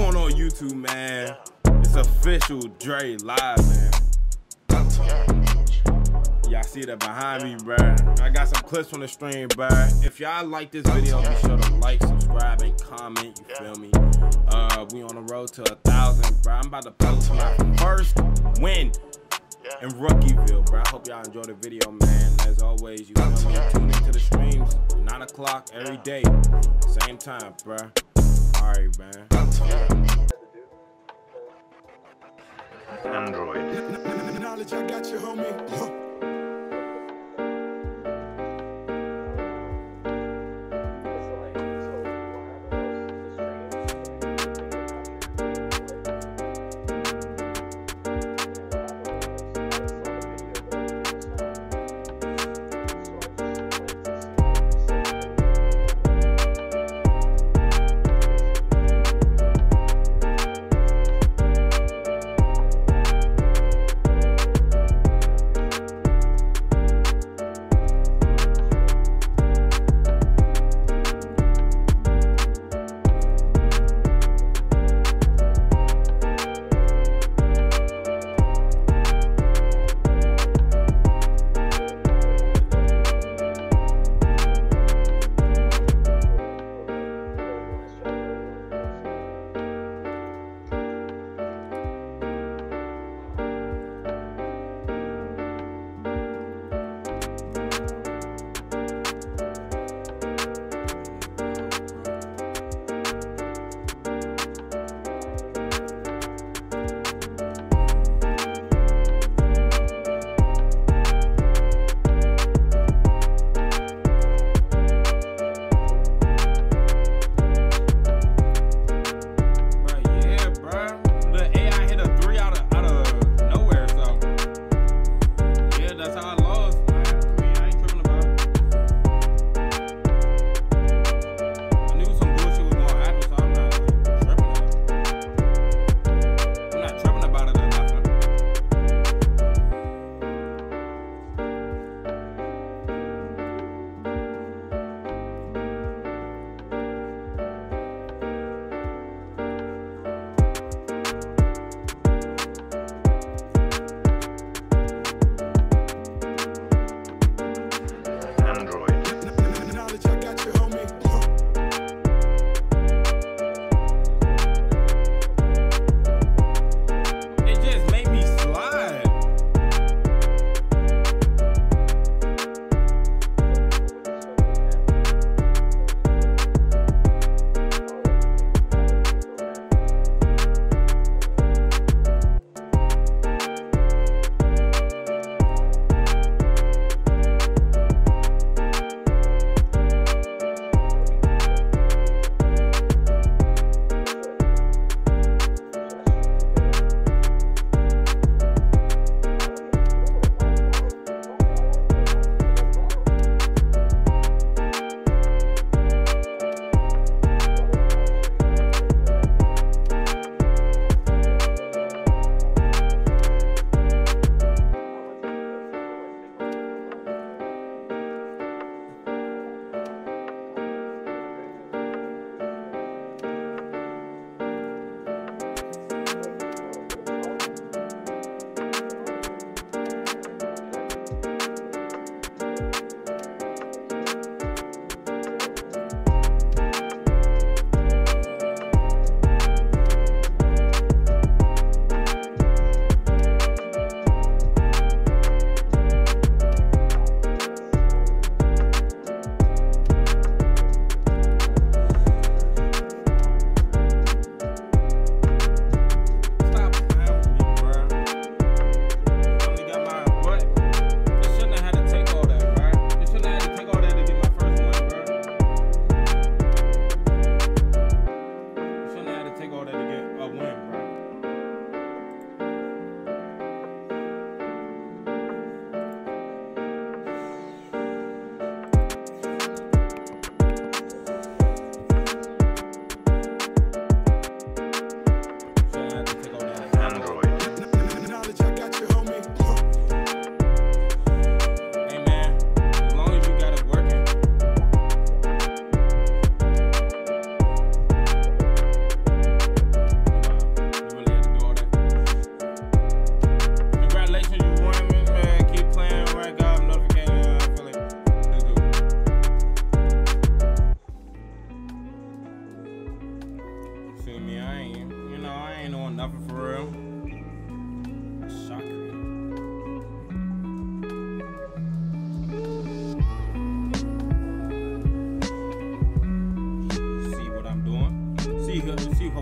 going on YouTube, man? It's official Dre live, man. Y'all see that behind me, bruh. I got some clips from the stream, bruh. If y'all like this video, be sure to like, subscribe, and comment. You feel me? Uh, we on the road to a thousand, bruh. I'm about to post my first win in Rookieville, bruh. I hope y'all enjoy the video, man. As always, you feel me? Tune into the streams, 9 o'clock every day. Same time, bruh. Alright, man. Android. Knowledge, I got you, homie.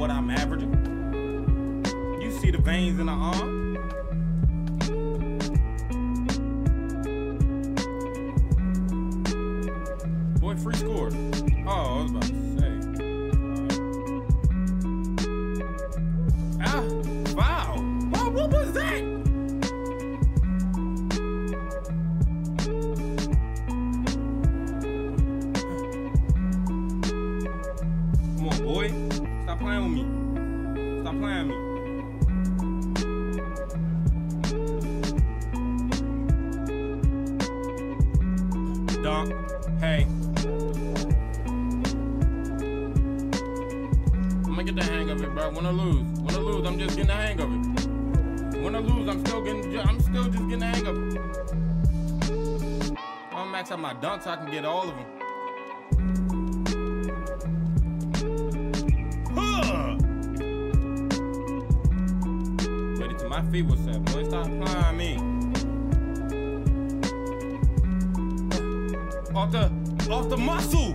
What I'm averaging? You see the veins in the arm? Dunk. Hey. I'm gonna get the hang of it, bro. When I lose. when I lose, I'm just getting the hang of it. When I lose, I'm still getting I'm still just getting the hang of it. I'm gonna max out my dunks so I can get all of them. My feet was set, boy. Stop playing me. Off the off the muscle.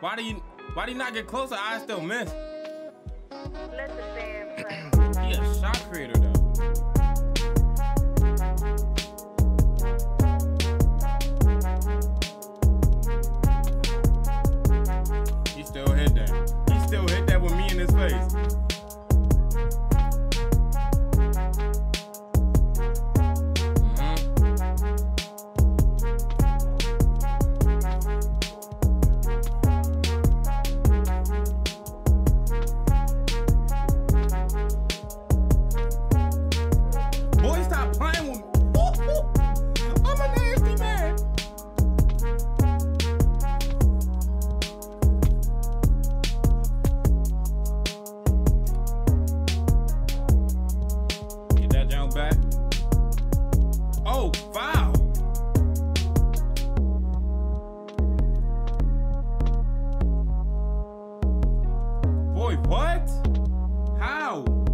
Why do you why do you not get closer? I still miss. Let the fan play. He a shot creator though. He still hit that. He still hit that with me in his face. Boy, what? How?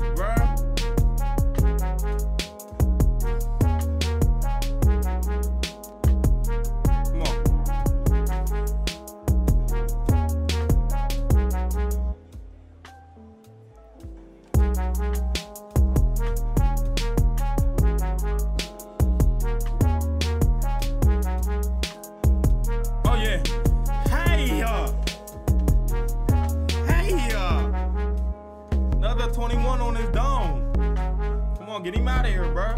All bruh. Come on. 21 on his dome. Come on, get him out of here, bro.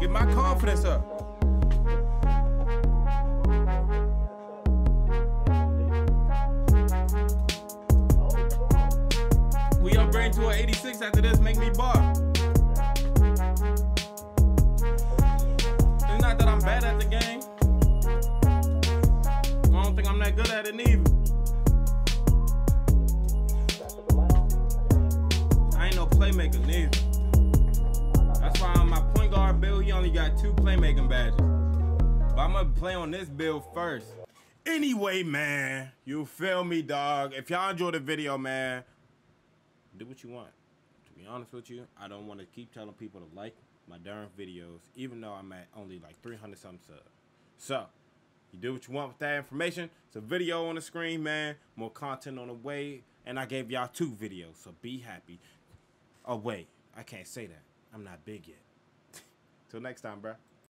Get my confidence up. We upgrade to an 86 after this, make me bar. It's not that I'm bad at the game. I don't think I'm that good at it neither. Playmaker neither. That's why on my point guard build, he only got two playmaking badges. But I'm gonna play on this build first. Anyway, man, you feel me, dog? If y'all enjoyed the video, man, do what you want. To be honest with you, I don't want to keep telling people to like my darn videos, even though I'm at only like 300 something subs. So, you do what you want with that information. It's a video on the screen, man. More content on the way. And I gave y'all two videos, so be happy. Oh, wait. I can't say that. I'm not big yet. Till next time, bruh.